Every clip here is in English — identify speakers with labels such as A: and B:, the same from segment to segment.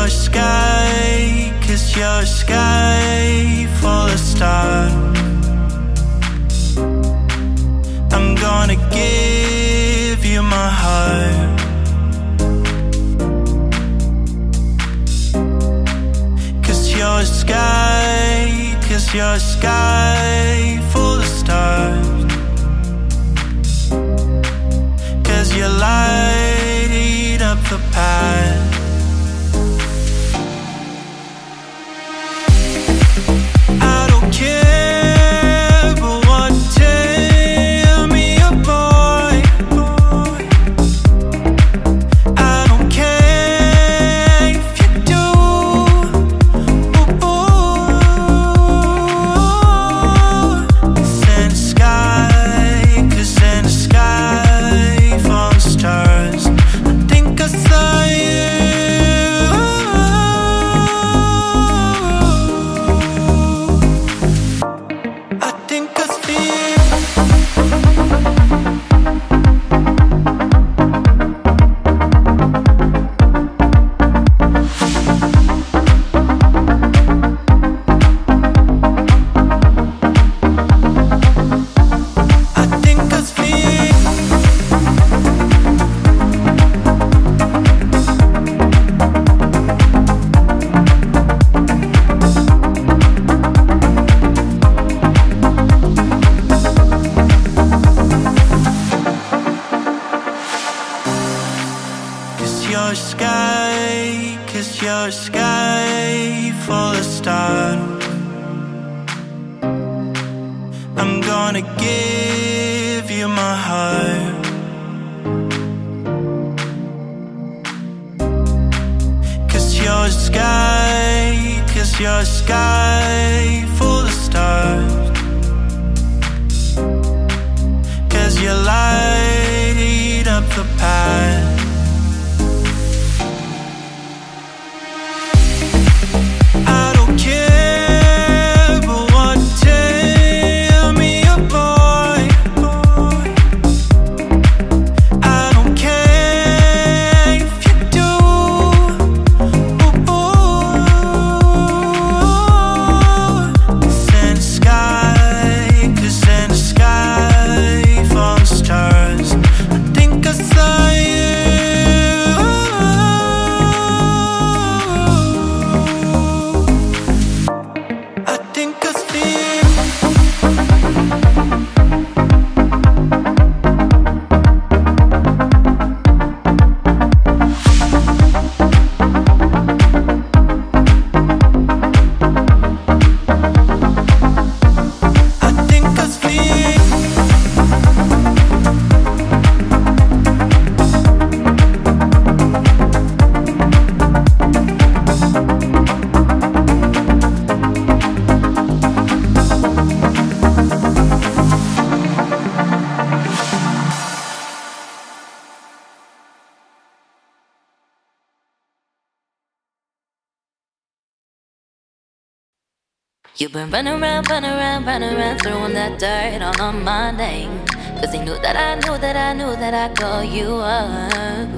A: your sky, cause your sky full of stars. I'm gonna give you my heart. Your sky, cause your sky full of stars. Cause you light up the path.
B: You've been running around, running around, running around, throwing that dirt all on my name. Cause they knew that I knew that I knew that I'd call you up.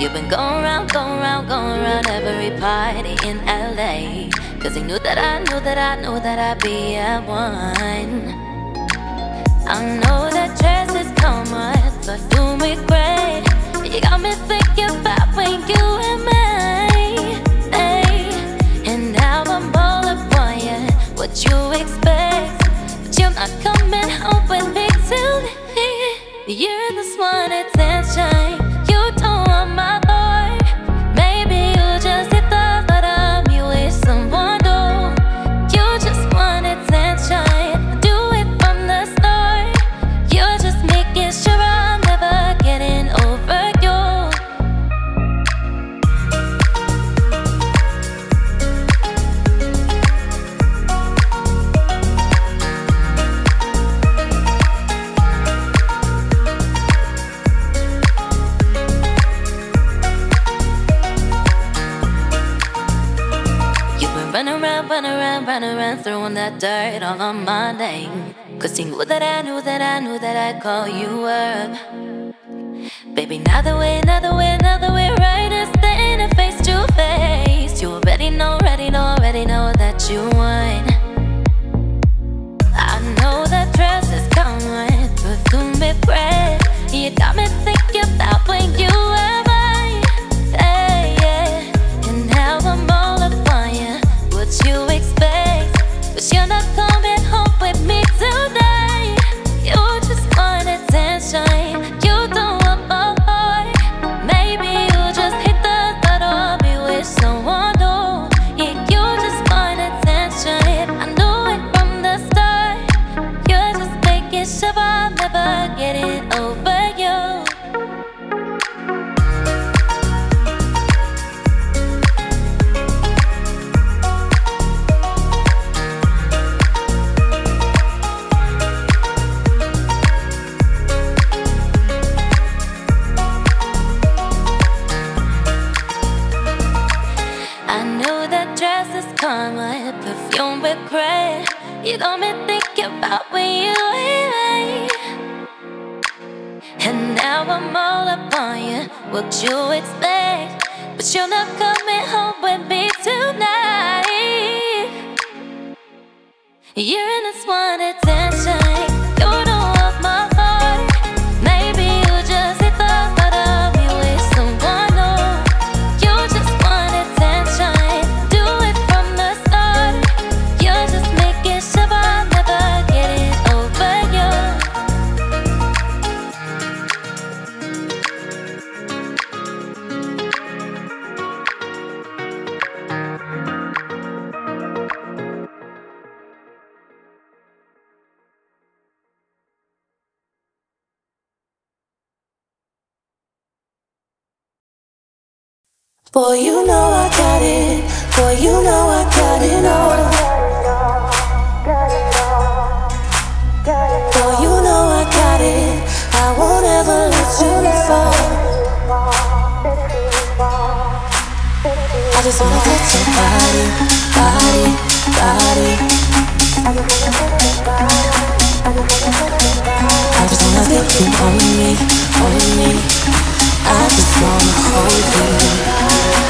B: You've been going around, going around, going around every party in LA. Cause they knew that I knew that I knew that I'd be at one. I know that dresses come but perfume we great. You got me thinking about when you and me. You're the one attention. on my name. Cause you knew that I knew that I knew that I'd call you up. Baby, now the way, now the way, now the way, right? as the inner face to face. You already know, already know, already know that you won. I know that dress is coming, but do me bread. You got me. You got me thinking about when you were. And
C: now I'm all up on you. What you expect? But you're not coming home with me tonight. You're in this one attention.
B: Boy, you know I got it. Boy, you know I got it all. Boy, you know I got it. I won't ever let you fall. I just wanna touch your body, body, body. I just wanna feel you on me, on me. I just wanna hold you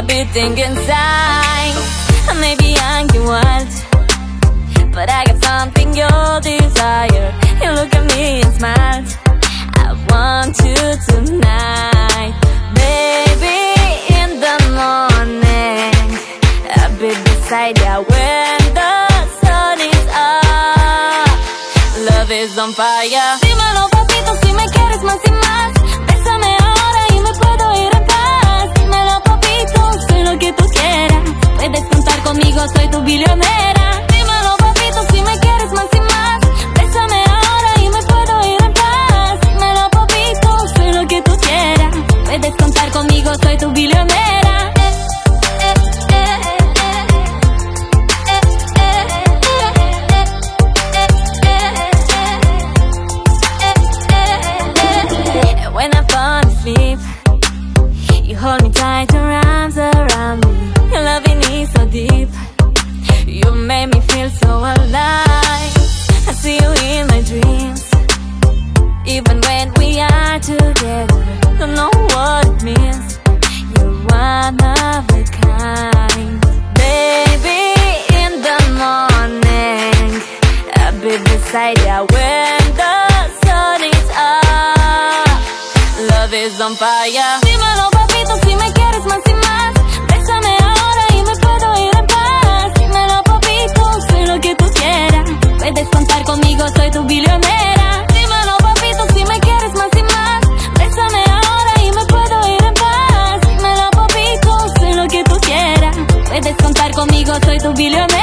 C: everything inside. Maybe I'm getting wild But I got something you desire. You look at me and smile. I want you tonight. Baby, in the morning I'll be beside you on fire. Dímelo papito si me quieres más y más Bésame ahora y me puedo ir en paz. Dímelo soy lo que tú quieras. Puedes contar conmigo, soy tu bilionera cabeza on fire. Dímelo si me quieres más y más. Bésame ahora y me puedo ir en paz. Dímelo papito, soy lo que tú quieras. Puedes contar conmigo, soy tu billonera. Dímelo papito si me quieres más y más. Bésame ahora y me puedo ir en paz. Dímelo papito, soy lo que tú quieras. Puedes contar conmigo, soy tu
D: billonera.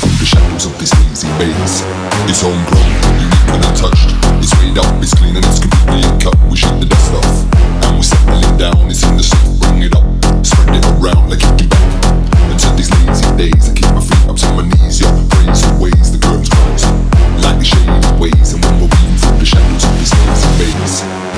D: Through the shadows of this lazy it's homegrown, and untouched. It's up, it's clean and it's completely. We the dust off, and we're settling down. It's in the bring it up, spread it around like it these lazy days, I my feet up to my knees, the curtains ways. And when through the shadows of this lazy.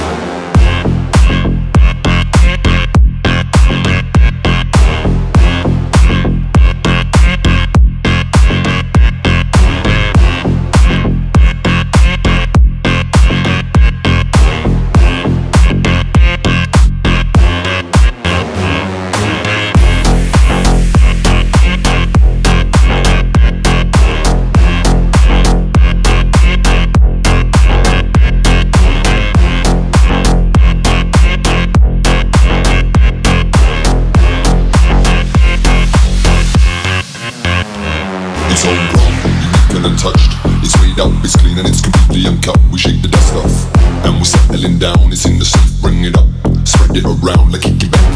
D: Down. It's in the safe, bring it up, spread it around like kick it back.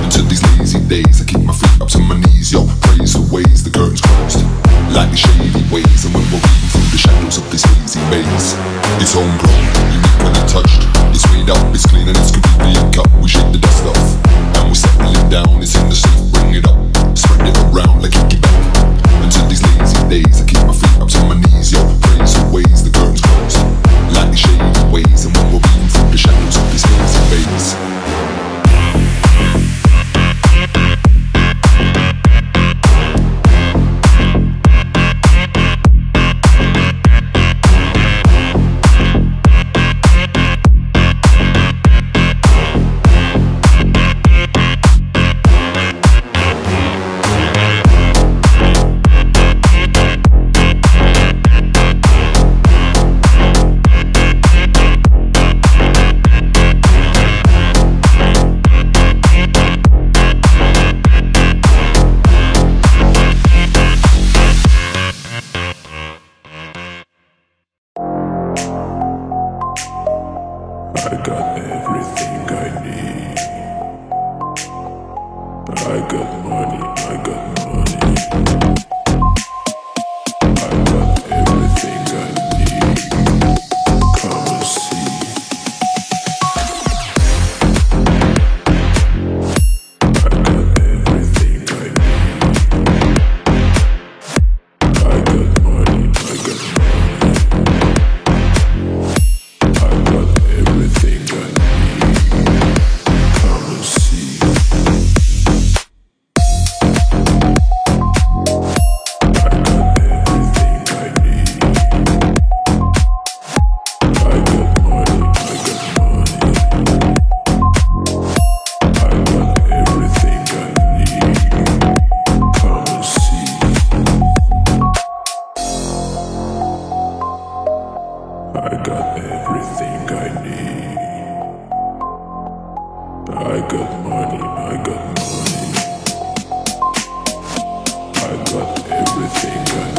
D: Until these lazy days, I keep my feet up to my knees, yo. Praise who ways the curtains closed, like the shady ways. And when we're reading through the shadows of this lazy maze, it's homegrown, unique and untouched. It's made up, it's clean and it's completely I
E: got everything I need. I got money, I got money. I got everything I need.